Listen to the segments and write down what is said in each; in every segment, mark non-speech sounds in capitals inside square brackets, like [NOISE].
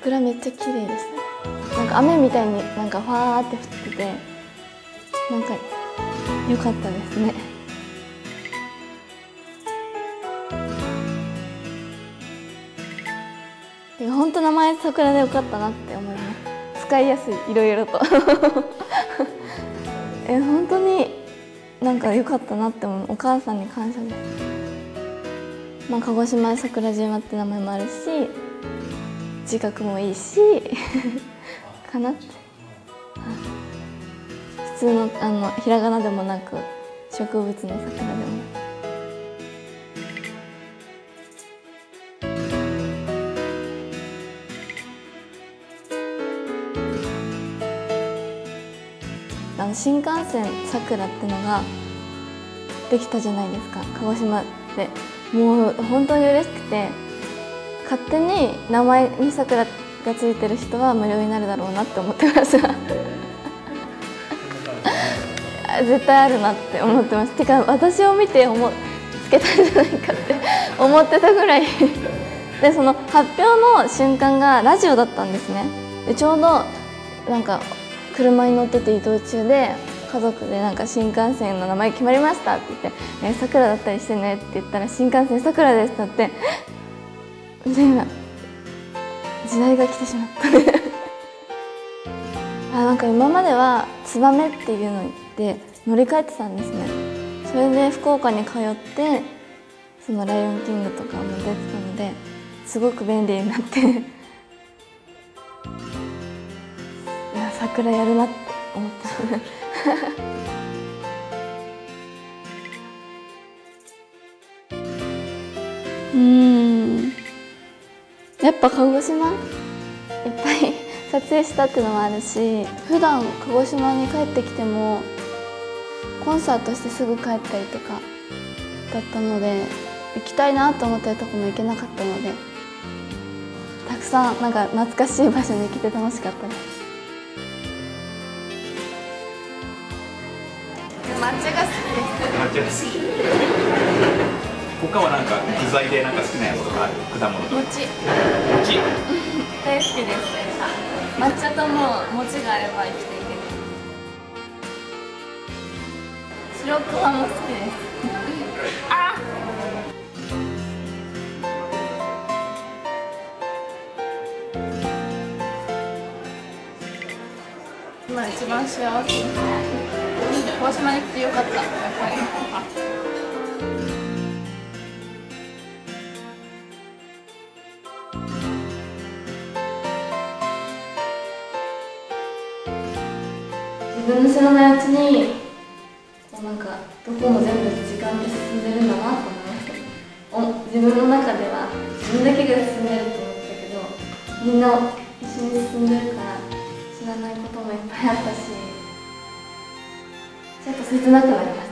桜めっちゃ綺麗でしたなんか雨みたいになんかファーって降っててなんか良かったですね。本当名前桜でよかったなって思います。使いやすいいろいろと。[LAUGHS] え本当になんか良かったなって思う。お母さんに感謝です。まあ鹿児島桜島って名前もあるし自覚もいいし [LAUGHS] かなって。普通のあのひらがなでもなく植物の桜でも。あの新幹線さくらってのができたじゃないですか。鹿児島で。もう本当に嬉しくて勝手に名前にさくらがついてる人は無料になるだろうなって思ってました [LAUGHS] 絶対あるなって思ってます。てか私を見て思つけたんじゃないかって [LAUGHS] 思ってたぐらい。[LAUGHS] でその発表の瞬間がラジオだったんですね。でちょうどなんか車に乗ってて移動中で家族でなんか新幹線の名前決まりましたって言って「えさくらだったりしてね」って言ったら「新幹線さくらです」ってってで時代が来てしまったねあなんか今までは「ツバメ」っていうので乗り換えてたんですね。それで福岡に通ってその「ライオンキング」とかも出てたのですごく便利になって。[LAUGHS] いや桜やるなって思った。[LAUGHS] うん。やっぱ鹿児島いっぱい [LAUGHS] 撮影したっていうのもあるし普段鹿児島に帰ってきてもコンサートしてすぐ帰ったりとかだったので行きたいなと思ってるとこも行けなかったのでたくさんなんか懐かしい場所に来て楽しかったです。抹茶が好きです。抹茶が好き他はなんか具材でなんか好きなやつとかある？果物とか。餅。餅。[LAUGHS] 大好きです。抹茶ともう餅があれば生きていける。白クマも好きですあ今一番幸せ鹿児島に来てよかったやっぱり分の知らないうちにこうなんかどこも全部時間で進んでるんだなと思いましたお自分の中では自分だけが進んでると思ったけどみんな一緒に進んでるから知らないこともいっぱいあったしちょっと切なくなりました。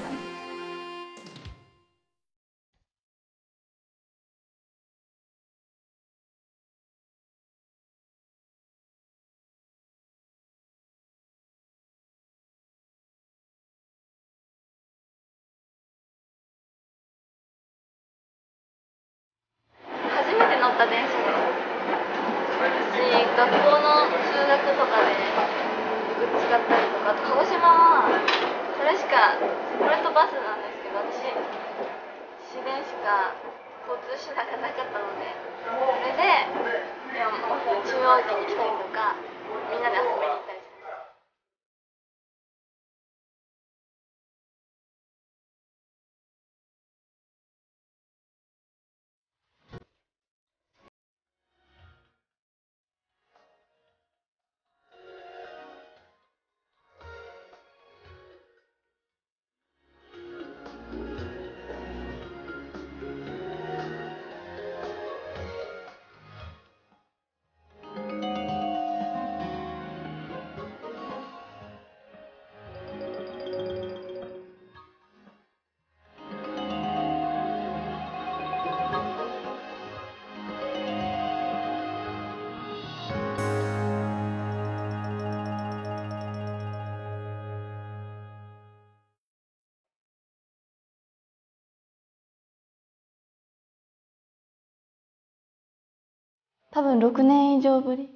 多分6年以上ぶり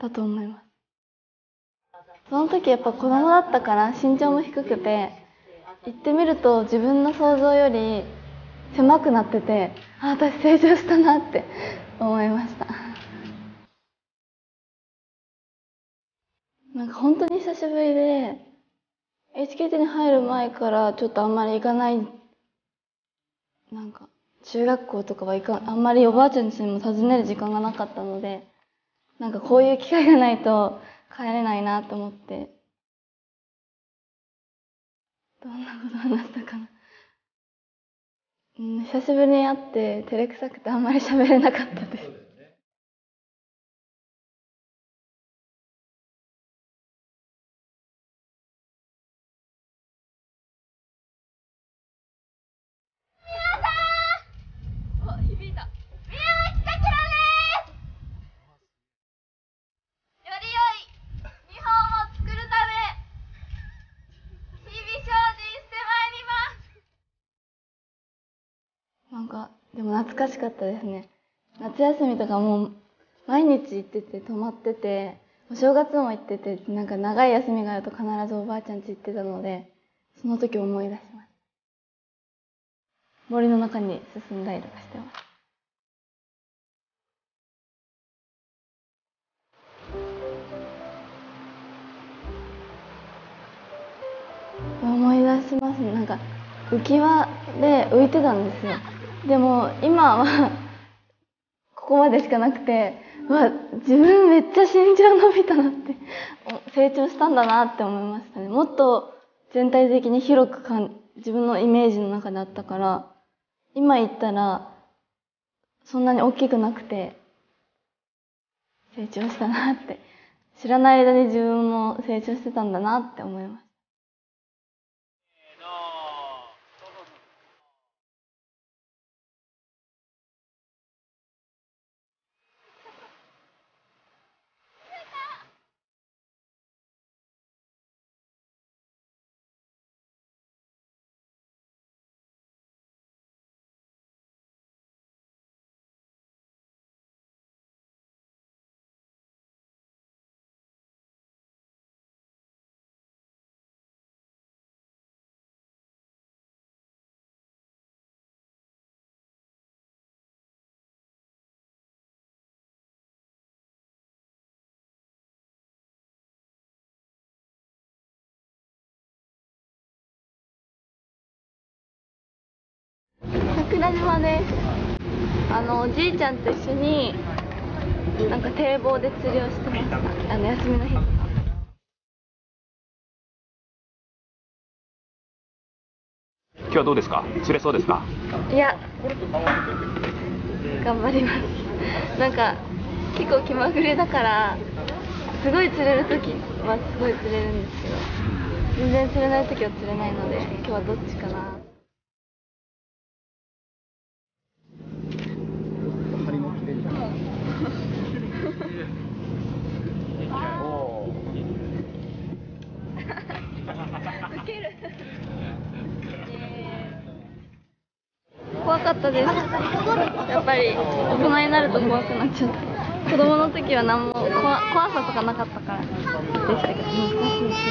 だと思います。その時やっぱ子供だったから身長も低くて行ってみると自分の想像より狭くなっててあ私成長したなって思いました。なんか本当に久しぶりで HKT に入る前からちょっとあんまり行かないなんか中学校とかはいかあんまりおばあちゃんちにも訪ねる時間がなかったのでなんかこういう機会がないと帰れないなと思って。どんなこと話したかな。うん久しぶりに会って照れくさくてあんまり喋れなかったです。も懐かしかったですね。夏休みとかもう毎日行ってて泊まっててお正月も行っててなんか長い休みがあると必ずおばあちゃん家行ってたのでその時思い出します。森の中に進んだりとかしてます。思い出しますね。なんか浮き輪で浮いてたんですよ。でも今はここまでしかなくてわ自分めっちゃ身長伸びたなって成長したんだなって思いましたね。もっと全体的に広くかん自分のイメージの中であったから今言ったらそんなに大きくなくて成長したなって知らない間に自分も成長してたんだなって思います桜島です。あのおじいちゃんと一緒になんか堤防で釣りをしてましたあの休みの日。とか今日はどうですか？釣れそうですか？いや頑張ります。なんか結構気まぐれだからすごい釣れる時はすごい釣れるんですけど全然釣れない時は釣れないので今日はどっちかな怖かったです。やっぱり大人になると怖くなっちゃって子供の時は何も怖怖さとかなかったからでしたけど。難しいし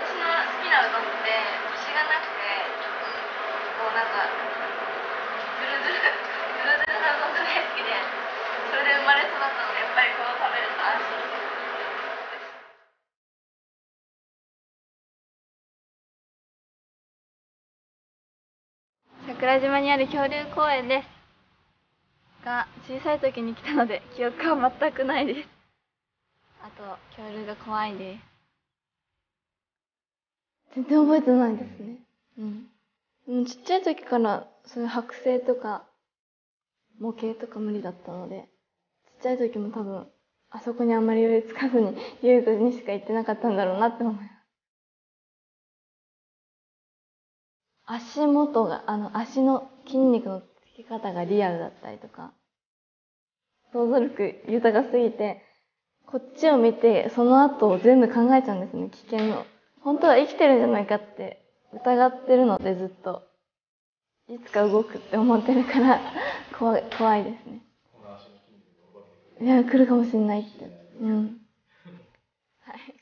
私の好きなうどんってコシがなくてこうなんかズルズルズルズルなうどんが大好きでそれで生まれ育ったのでやっぱりこれを食べると安心桜島にある恐竜公園です。が小さい時に来たので [LAUGHS] 記憶は全くないです。あと恐竜が怖いです。全然覚えてないですね。うん。でもちっちゃい時からそういう剥製とか模型とか無理だったのでちっちゃい時も多分あそこにあんまり寄りつかずに [LAUGHS] 遊具にしか行ってなかったんだろうなって思います。足元があの足の筋肉のつき方がリアルだったりとか想像力豊かすぎてこっちを見てその後を全部考えちゃうんですね。危険の本当は生きてるんじゃないかって疑ってるのでずっと。いつか動くって思ってるから [LAUGHS] 怖い怖いですね。いや来るかもしれないって。うん。はい。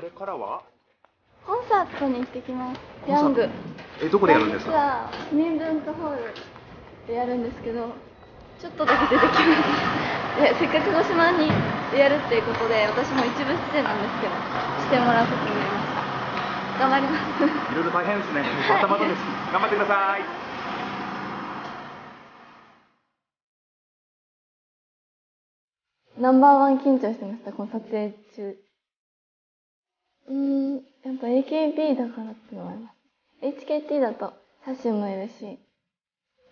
これからは？コンサートに行ってきます。ヤング。えどこでやるんですか？民文化ホールでやるんですけどちょっとだけ出てきます。[LAUGHS] でせっかく鹿児島にやるっていうことで私も一部出演なんですけどしてもらうことになりました頑張ります。いろいろ大変ですね。またまたです。[LAUGHS] 頑張ってください。ナンバーワン緊張してました。この撮影中うんやっぱ AKB だからってのもあります。HKT だとサッシもいるし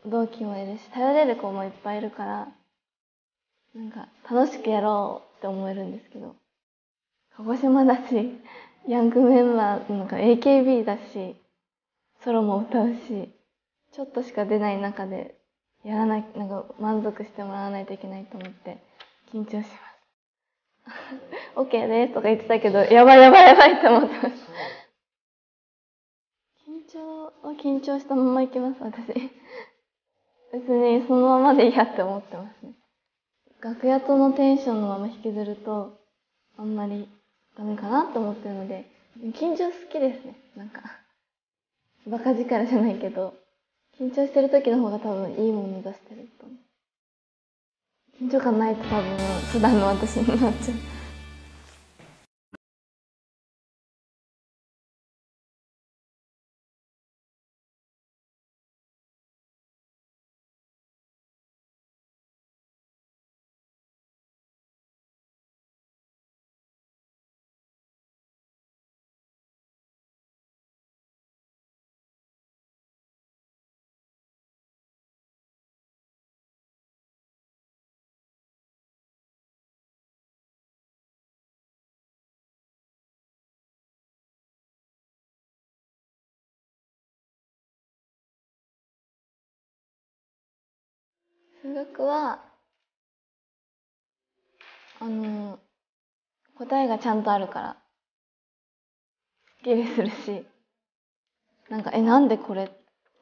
同期もいるし頼れる子もいっぱいいるからなんか楽しくやろうって思えるんですけど鹿児島だし [LAUGHS] ヤングメンバーなんか AKB だしソロも歌うしちょっとしか出ない中でやらないなんか満足してもらわないといけないと思って緊張します。[LAUGHS] OK ですとか言ってたけどやばいやばいやばいって思ってます緊張は緊張したままいきます私。[LAUGHS] 別にそのままでいいやって思ってますね。楽屋とのテンションのまま引きずるとあんまりダメかなと思ってるので緊張好きですね。なんかバカ力じゃないけど緊張してる時の方が多分いいもの出してると思う緊張感ないと多分普段の私になっちゃう。数学はあの答えがちゃんとあるからすっきりするしなんかえなんでこれ？っ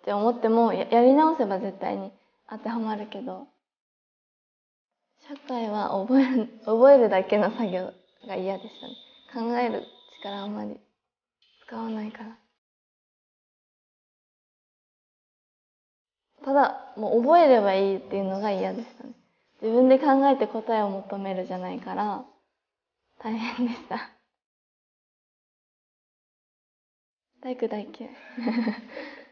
て思ってもややり直せば絶対に当てはまるけど社会は覚える覚えるだけの作業が嫌でしたね。考える力あんまり使わないから。ただもう覚えればいいっていうのが嫌でしたね。自分で考えて答えを求めるじゃないから大変でした。体育大嫌い [LAUGHS]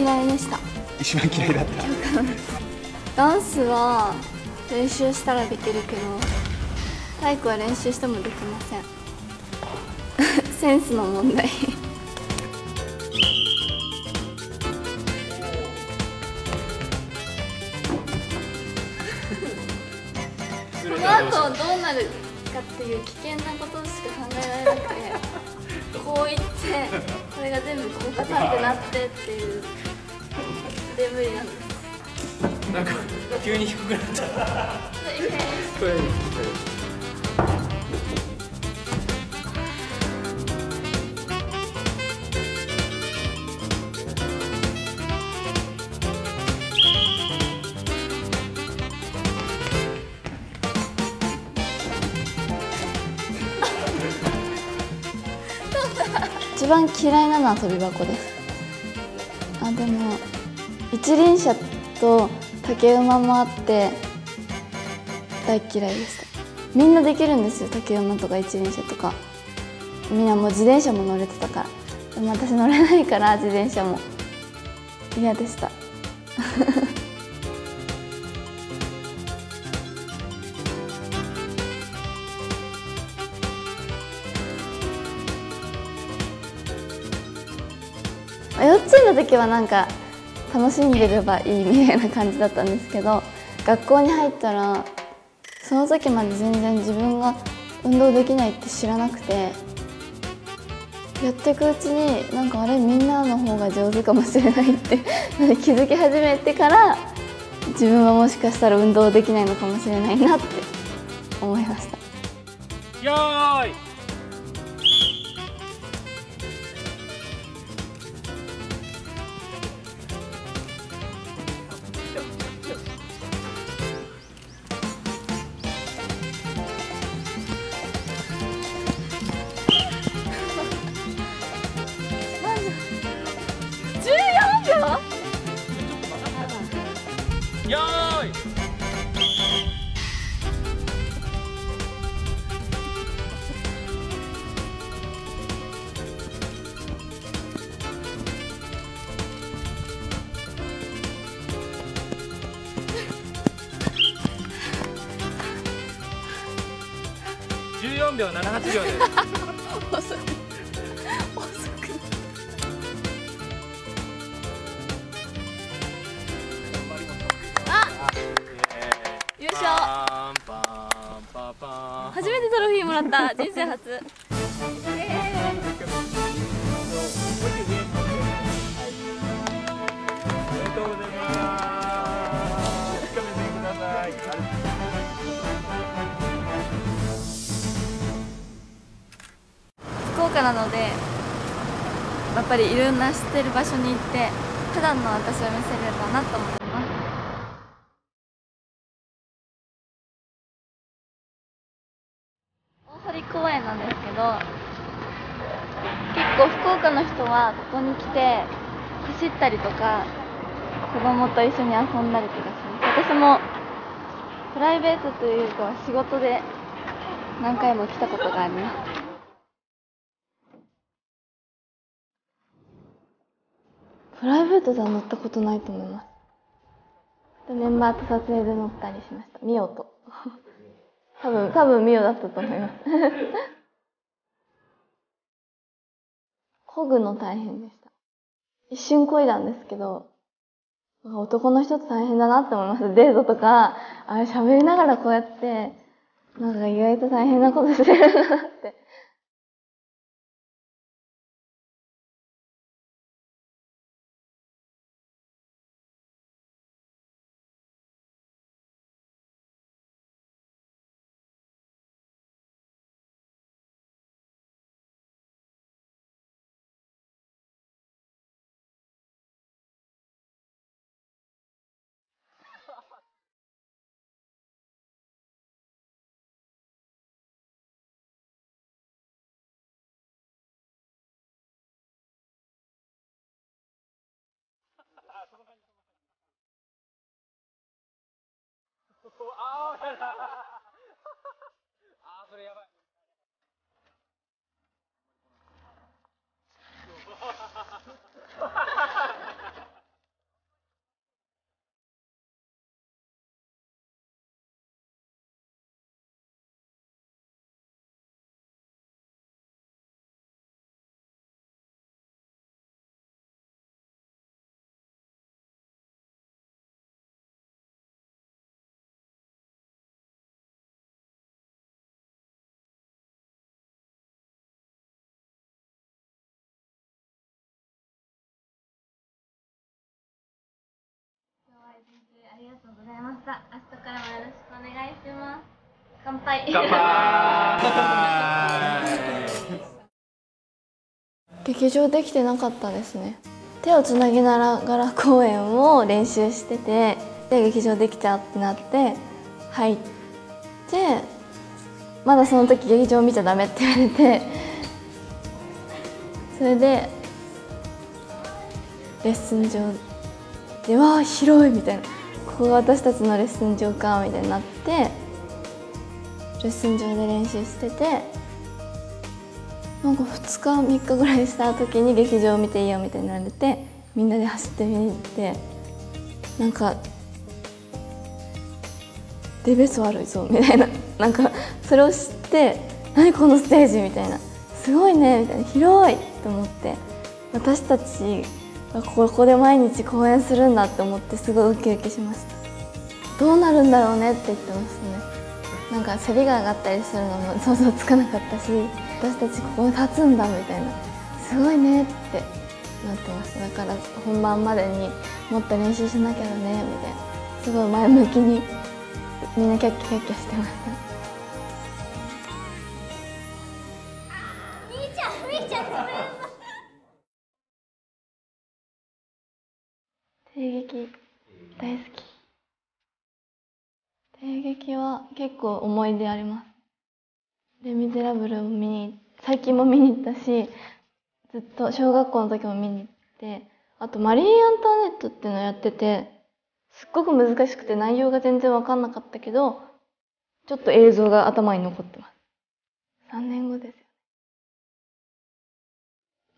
嫌いでした。一番嫌いだった。ダンスは練習したらできるけど体育は練習してもできません。[LAUGHS] センスの問題。この後どうなるかっていう危険なことしか考えられなくてこう言ってこれが全部こうパタンってなってっていうで無理なんですなんか急に低くなっちゃった。これ一番嫌いなのは跳び箱です一輪車と竹馬もあって大嫌いでした。みんなできるんですよ竹馬とか一輪車とかみんなもう自転車も乗れてたか。らでも私乗れないから自転車も嫌でした。幼稚園の時はなんか楽しんでればいいみたいな感じだったんですけど学校に入ったらその時まで全然自分が運動できないって知らなくてやっていくうちになんかあれみんなの方が上手かもしれないって気づき始めてから自分はもしかしたら運動できないのかもしれないなって思いました。よーい。よーい。14秒78秒で。すった。人生初。福岡なのでやっぱりいろんな知ってる場所に行って普段の私を見せればなと思います構福岡の人はに来て走ったりとか子供と一緒に遊んだりとかします私もプライベートというか仕事で何回も来たことがあります。プライベートでは乗ったことないと思います。メンバーと撮影で乗ったりしました。ミオと。[LAUGHS] 多分多分ミオだったと思います漕ぐの大変でした。一瞬漕いだんですけど男の人って大変だなって思います。デートとかあれ喋りながらこうやってなんか意外と大変なことしてるなってありがとうございました。明日からもよろしくお願いします。乾杯。乾杯。劇場できてなかったですね。手をつなぎながら公演を練習しててで劇場できちゃうってなって入ってまだその時劇場見ちゃダメって言われてそれでレッスン場でわあ広いみたいなここが私たちのレッスン場かみたいになってレッスン場で練習しててなんか2日3日ぐらいした時に劇場見ていいよみたいになられてみんなで走って見に行ってなんかデベソ悪いぞみたいな。なんかそれを知って何このステージみたいな。すごいねみたいな。広いと思って。私たちここで毎日公演するんだって思ってすごいウキウキしました。どうなるんだろうねって言ってましたね。なんか競りが上がったりするのも想像つかなかったし私たちここに立つんだみたいな。すごいねってなってましただから本番までにもっと練習しなきゃだねみたいな。すごい前向きにみんなキャッキャキャッキャしてました結構思い出あります。レ・ミゼラブルも見に最近も見に行ったしずっと小学校の時も見に行ってあとマリー・アントワネットっていうのをやっててすっごく難しくて内容が全然分かんなかったけどちょっと映像が頭に残ってます。3年後ですよ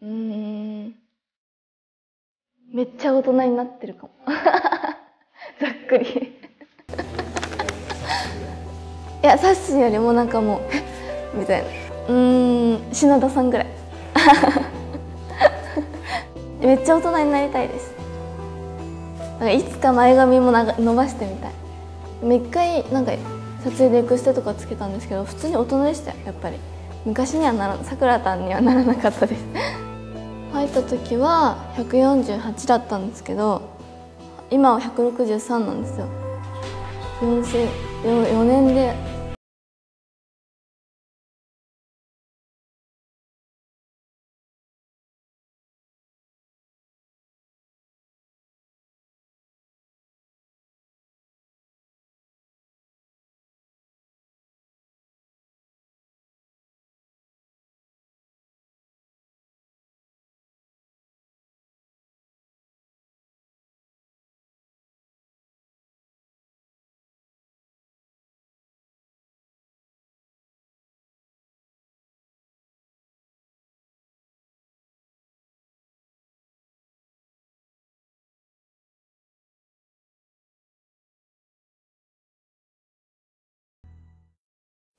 うーん。めっちゃ大人になってるかも [LAUGHS] ざっくり。いやサッシーよりもなんかもう「[LAUGHS] みたいな。うーん篠田さんぐらい。[LAUGHS] めっちゃ大人になりたいです。なんかいつか前髪もな伸ばしてみたい。一回なんか撮影でエクステとかつけたんですけど普通に大人でしたよやっぱり。昔にはならさくらたんにはならなかったです。入った時は148だったんですけど今は163なんですよ。4, 4, 4年で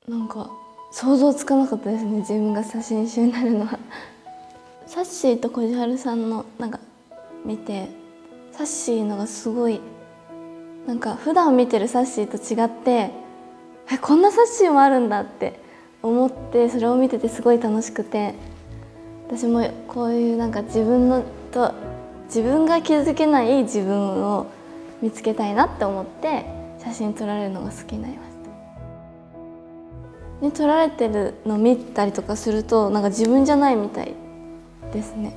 なんか想像つかなかったですね自分が写真集になるのは [LAUGHS] サッシーと小路春さんのなんか見てサッシーのがすごいなんか普段見てるサッシーと違ってえこんなサッシーもあるんだって思ってそれを見ててすごい楽しくて私もこういうなんか自分のと自分が気づけない自分を見つけたいなって思って写真撮られるのが好きになりました。ね、撮られてるの見たりとかするとなんか自分じゃないみたいですね。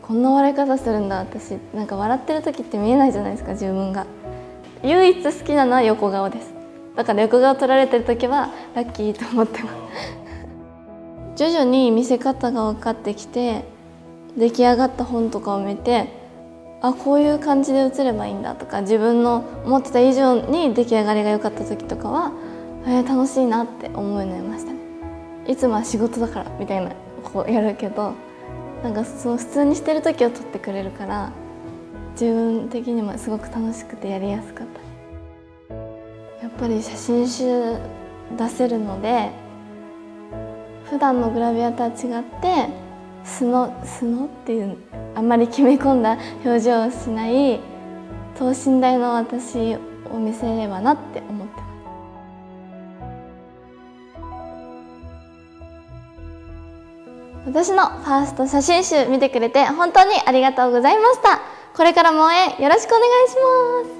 こんな笑い方するんだ私。なんか笑ってる時って見えないじゃないですか自分が。唯一好きなのは横顔です。だから横顔撮られてる時はラッキーと思ってます。徐々に見せ方が分かってきて出来上がった本とかを見てあこういう感じで写ればいいんだとか自分の思ってた以上に出来上がりが良かった時とかは、えー、楽しいなって思うようになりました。ねいつもは仕事だからみたいなこうやるけどなんかその普通にしてる時を撮ってくれるから自分的にもすごく楽しくてやりやすかった。やっぱり写真集出せるので普段のグラビアとは違って素の素のっていうあんまり決め込んだ表情をしない等身大の私を見せればなって思ってます。私のファースト写真集見てくれて本当にありがとうございました。これからも応援よろしくお願いします。